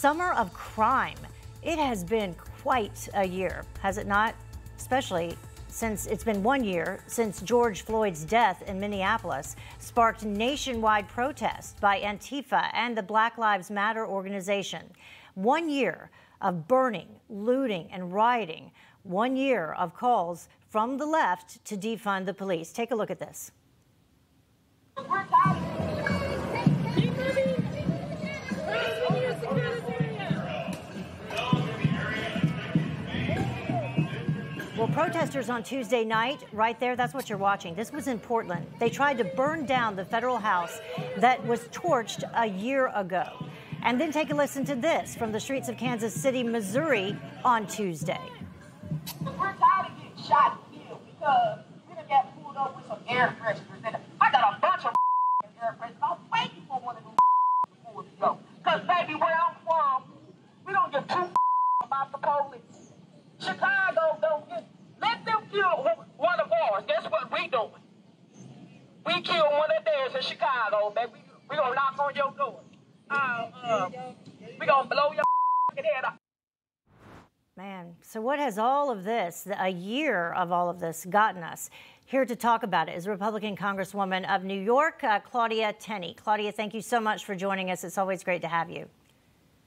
Summer of crime. It has been quite a year, has it not? Especially since it's been one year since George Floyd's death in Minneapolis sparked nationwide protests by Antifa and the Black Lives Matter organization. One year of burning, looting, and rioting. One year of calls from the left to defund the police. Take a look at this. Well, protesters on Tuesday night, right there, that's what you're watching. This was in Portland. They tried to burn down the federal house that was torched a year ago. And then take a listen to this from the streets of Kansas City, Missouri on Tuesday. We're tired of getting shot and killed because we pulled up with some air. And I got a bunch of air fresheners. I'm waiting for one of them before we go. Because, baby, where I'm from, we don't give two about the police. Chicago don't get, let them kill one of ours. That's what we doing. We kill one of theirs in Chicago, baby. We, gonna knock on your door. Uh, uh, we gonna blow your head off. Man, so what has all of this, a year of all of this, gotten us? Here to talk about it is Republican Congresswoman of New York, uh, Claudia Tenney. Claudia, thank you so much for joining us. It's always great to have you.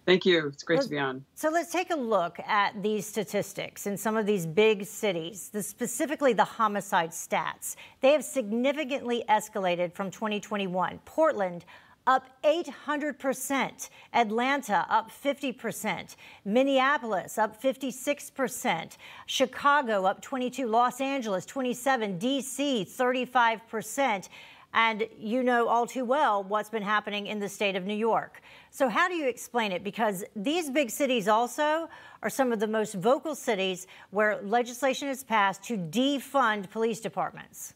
Thank you. It's great let's, to be on. So let's take a look at these statistics in some of these big cities, the, specifically the homicide stats. They have significantly escalated from 2021. Portland up 800%, Atlanta up 50%, Minneapolis up 56%, Chicago up 22, Los Angeles 27, DC 35%. And you know all too well what's been happening in the state of New York. So, how do you explain it? Because these big cities also are some of the most vocal cities where legislation is passed to defund police departments.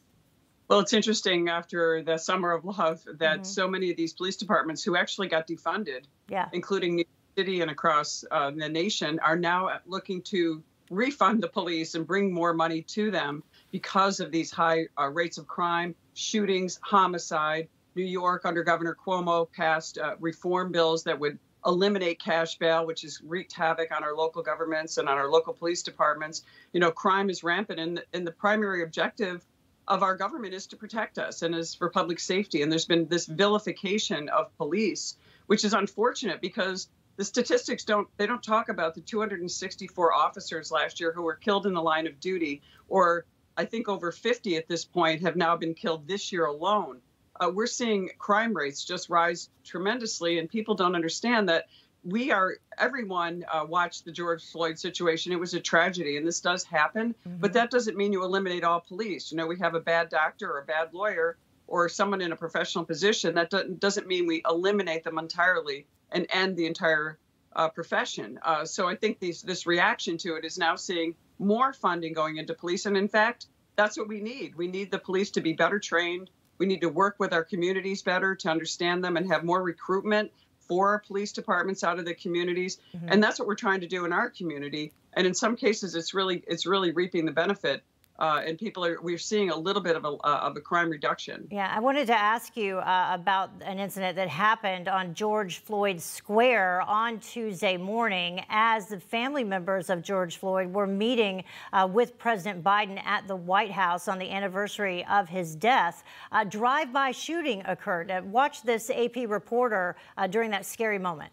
Well, it's interesting after the summer of love that mm-hmm. so many of these police departments who actually got defunded, yeah. including New York City and across uh, the nation, are now looking to refund the police and bring more money to them because of these high uh, rates of crime, shootings, homicide. New York, under Governor Cuomo, passed uh, reform bills that would eliminate cash bail, which has wreaked havoc on our local governments and on our local police departments. You know, crime is rampant, and, and the primary objective of our government is to protect us and is for public safety. And there's been this vilification of police, which is unfortunate because the statistics don't they don't talk about the 264 officers last year who were killed in the line of duty or I think over 50 at this point have now been killed this year alone. Uh, we're seeing crime rates just rise tremendously, and people don't understand that we are everyone uh, watched the George Floyd situation. It was a tragedy, and this does happen. Mm-hmm. But that doesn't mean you eliminate all police. You know, we have a bad doctor or a bad lawyer or someone in a professional position. That doesn't mean we eliminate them entirely and end the entire uh, profession. Uh, so I think these, this reaction to it is now seeing more funding going into police, and in fact, that's what we need. We need the police to be better trained. We need to work with our communities better to understand them and have more recruitment for our police departments out of the communities mm-hmm. and that's what we're trying to do in our community and in some cases it's really it's really reaping the benefit uh, and people are we're seeing a little bit of a, uh, of a crime reduction. Yeah, I wanted to ask you uh, about an incident that happened on George Floyd Square on Tuesday morning as the family members of George Floyd were meeting uh, with President Biden at the White House on the anniversary of his death. A drive-by shooting occurred. Watch this AP reporter uh, during that scary moment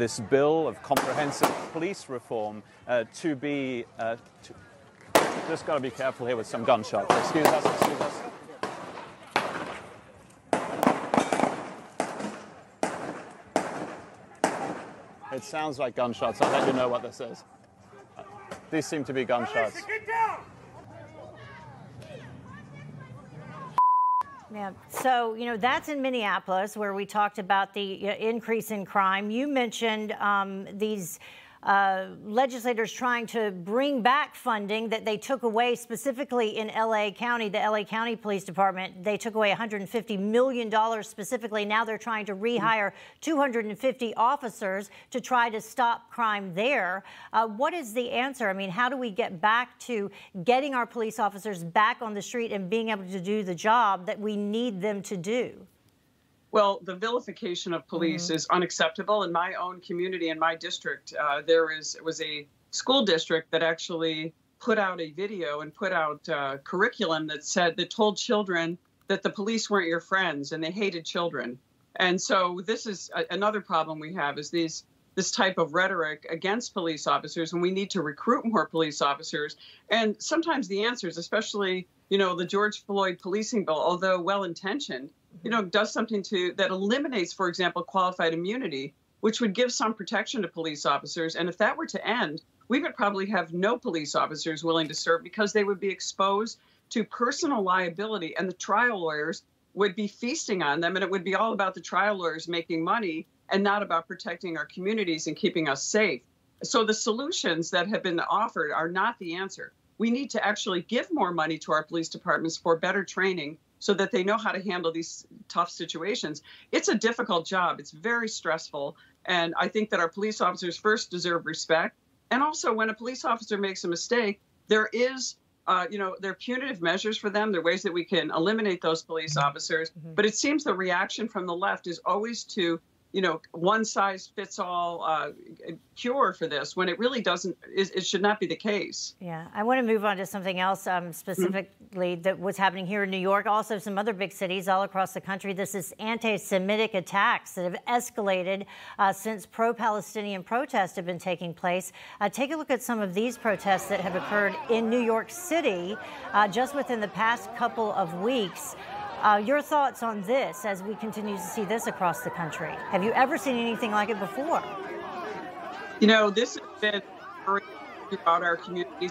this bill of comprehensive police reform uh, to be. Uh, to just got to be careful here with some gunshots. Excuse us, excuse us. It sounds like gunshots. I'll let you know what this is. These seem to be gunshots. Yeah. So, you know, that's in Minneapolis where we talked about the increase in crime. You mentioned um, these uh, legislators trying to bring back funding that they took away specifically in LA County, the LA County Police Department. They took away $150 million specifically. Now they're trying to rehire 250 officers to try to stop crime there. Uh, what is the answer? I mean, how do we get back to getting our police officers back on the street and being able to do the job that we need them to do? Well, the vilification of police mm-hmm. is unacceptable. In my own community, in my district, uh, there is it was a school district that actually put out a video and put out uh, curriculum that said that told children that the police weren't your friends and they hated children. And so this is a, another problem we have is these this type of rhetoric against police officers and we need to recruit more police officers and sometimes the answers especially you know the george floyd policing bill although well intentioned you know, does something to that eliminates, for example, qualified immunity, which would give some protection to police officers. And if that were to end, we would probably have no police officers willing to serve because they would be exposed to personal liability, and the trial lawyers would be feasting on them, and it would be all about the trial lawyers making money and not about protecting our communities and keeping us safe. So the solutions that have been offered are not the answer. We need to actually give more money to our police departments for better training so that they know how to handle these tough situations. It's a difficult job, it's very stressful. And I think that our police officers first deserve respect. And also, when a police officer makes a mistake, there is uh, you know, there are punitive measures for them. There are ways that we can eliminate those police officers. Mm-hmm. But it seems the reaction from the left is always to you know, one size fits all uh, cure for this when it really doesn't, it, it, should not be the case. Yeah. I want to move on to something else um, specifically mm-hmm. that was happening here in New York, also some other big cities all across the country. This is anti Semitic attacks that have escalated uh, since pro Palestinian protests have been taking place. Uh, take a look at some of these protests that have occurred in New York City uh, just within the past couple of weeks. Uh, your thoughts on this as we continue to see this across the country? Have you ever seen anything like it before? You know, this has been throughout our communities.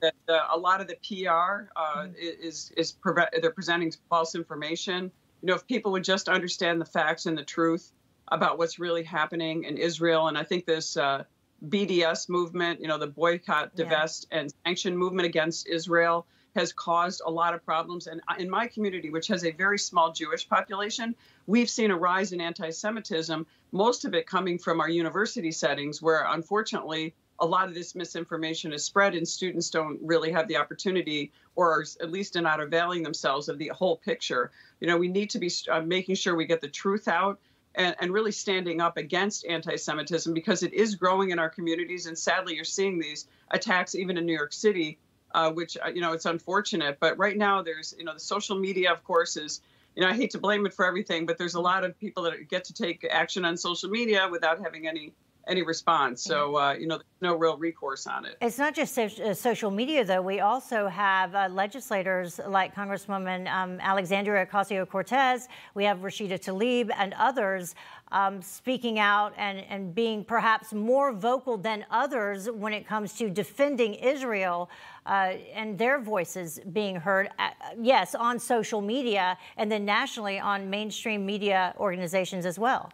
That uh, a lot of the PR uh, mm-hmm. is is pre- they're presenting false information. You know, if people would just understand the facts and the truth about what's really happening in Israel, and I think this uh, BDS movement, you know, the boycott, divest, yeah. and sanction movement against Israel has caused a lot of problems. And in my community, which has a very small Jewish population, we've seen a rise in anti Semitism, most of it coming from our university settings, where unfortunately, a lot of this misinformation is spread and students don't really have the opportunity or at least are not availing themselves of the whole picture you know we need to be uh, making sure we get the truth out and, and really standing up against anti-semitism because it is growing in our communities and sadly you're seeing these attacks even in new york city uh, which uh, you know it's unfortunate. But right now, there's you know the social media, of course, is you know I hate to blame it for everything, but there's a lot of people that get to take action on social media without having any any response. So, uh, you know, there's no real recourse on it. It's not just so- uh, social media, though. We also have uh, legislators like Congresswoman um, Alexandria Ocasio Cortez, we have Rashida Tlaib, and others um, speaking out and, and being perhaps more vocal than others when it comes to defending Israel uh, and their voices being heard, uh, yes, on social media and then nationally on mainstream media organizations as well.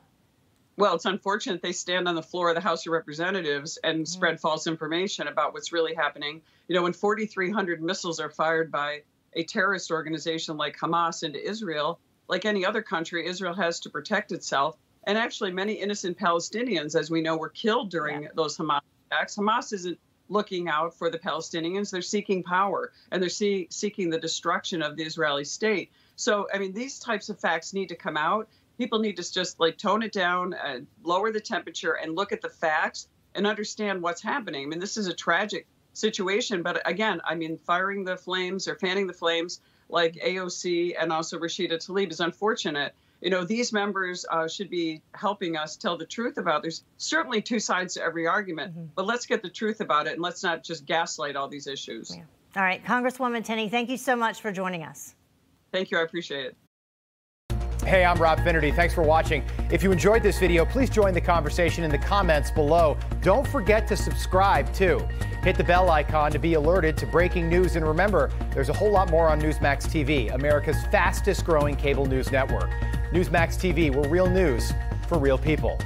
Well, it's unfortunate they stand on the floor of the House of Representatives and mm-hmm. spread false information about what's really happening. You know, when 4,300 missiles are fired by a terrorist organization like Hamas into Israel, like any other country, Israel has to protect itself. And actually, many innocent Palestinians, as we know, were killed during yeah. those Hamas attacks. Hamas isn't looking out for the Palestinians. They're seeking power and they're see, seeking the destruction of the Israeli state. So, I mean, these types of facts need to come out. People need to just like tone it down, and lower the temperature, and look at the facts and understand what's happening. I mean, this is a tragic situation, but again, I mean, firing the flames or fanning the flames like AOC and also Rashida Tlaib is unfortunate you know, these members uh, should be helping us tell the truth about. There's certainly two sides to every argument, mm-hmm. but let's get the truth about it and let's not just gaslight all these issues. Yeah. All right, Congresswoman Tenney, thank you so much for joining us. Thank you. I appreciate it. Hey, I'm Rob Finnerty. Thanks for watching. If you enjoyed this video, please join the conversation in the comments below. Don't forget to subscribe, too. Hit the bell icon to be alerted to breaking news. And remember, there's a whole lot more on Newsmax TV, America's fastest growing cable news network. Newsmax TV, where real news for real people.